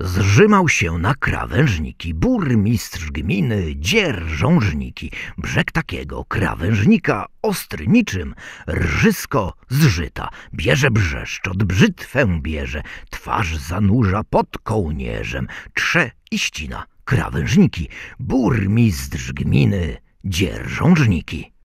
Zrzymał się na krawężniki, burmistrz gminy, dzierżążniki. Brzeg takiego krawężnika, ostry niczym, rżysko zżyta. Bierze brzeszczot, brzytwę bierze, twarz zanurza pod kołnierzem. Trze i ścina krawężniki, burmistrz gminy, dzierżążniki.